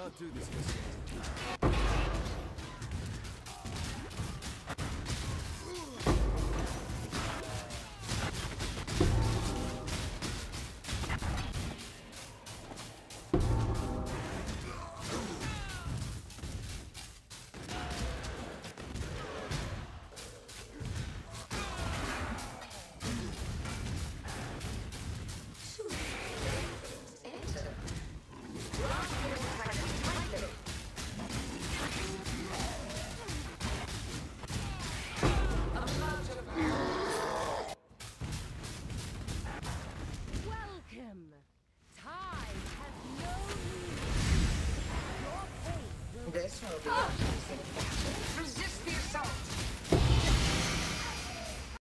can't do this. Resist the assault!